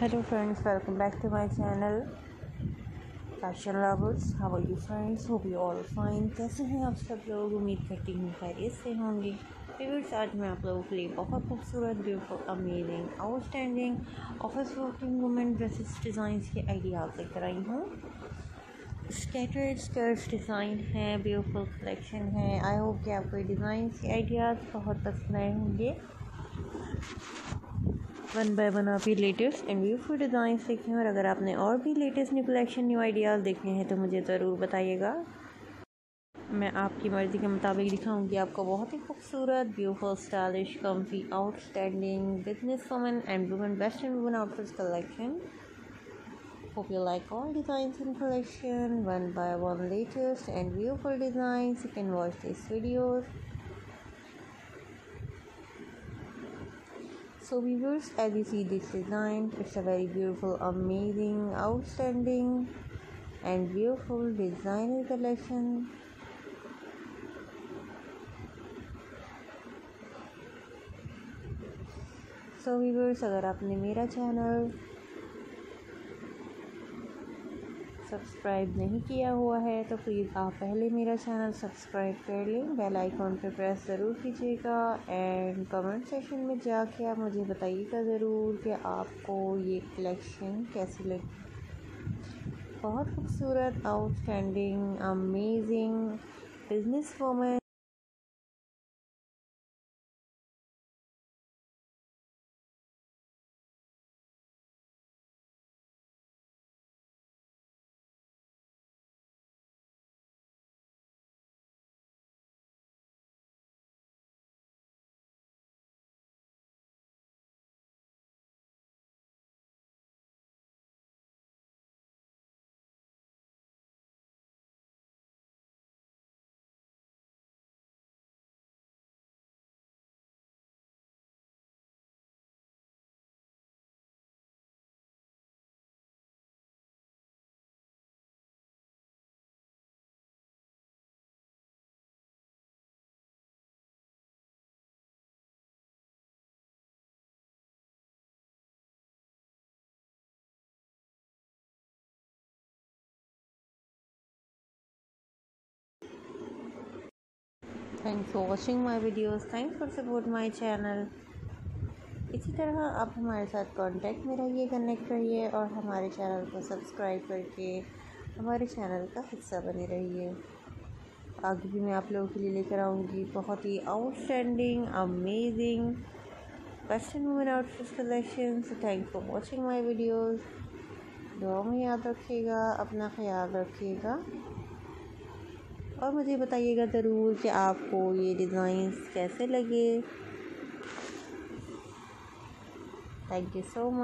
hello friends, welcome back to my channel. Fashion lovers how are you friends hope you all fine कैसे हैं आप सब लोग? उम्मीद करती हूँ खैरियत से होंगे। व्यूअर्स आज मैं आप लोगों के लिए बहुत खूबसूरत beautiful amazing outstanding office working women dresses designs के आइडियाज़ लेकर आई हूँ। स्केटर्ड स्कर्ट्स डिज़ाइन है ब्यूटीफुल कलेक्शन है। आई होप कि आपको डिज़ाइन के आइडियाज़ बहुत पसंद आए होंगे। वन बाय वन आप ये लेटेस्ट एंड ब्यूटीफुल डिज़ाइन देखें और अगर आपने और भी latest new collection new ideas देखने हैं तो मुझे ज़रूर बताइएगा। मैं आपकी मर्ज़ी के मुताबिक दिखाऊँगी आपको बहुत ही खूबसूरत beautiful stylish comfy outstanding business women and women western women outfits collection Hope you like all designs in collection, one by one latest and beautiful designs. You can watch these videos. so viewers as you see this design it's a very beautiful amazing outstanding and beautiful designer collection so viewers अगर आपने मेरा channel subscribe नहीं किया हुआ है तो please आप पहले मेरा चैनल सब्सक्राइब कर लें। बेल आइकॉन पर प्रेस ज़रूर कीजिएगा एंड कमेंट सेक्शन में जाके आप मुझे बताइएगा ज़रूर कि आपको ये कलेक्शन कैसी लगी। बहुत खूबसूरत outstanding amazing business women thanks for watching my videos thanks for support my channel इसी तरह आप हमारे साथ कांटेक्ट में रहिए कनेक्ट रहिए और हमारे चैनल को सब्सक्राइब करके हमारे चैनल का हिस्सा बने रहिए। आगे भी मैं आप लोगों के लिए लेकर आऊँगी। बहुत ही outstanding amazing western women outfit collection so thanks for watching my videos दुआ में याद रखिएगा, अपना ख्याल रखिएगा। और मुझे बताइएगा ज़रूर कि आपको ये डिज़ाइंस कैसे लगे। Thank you so much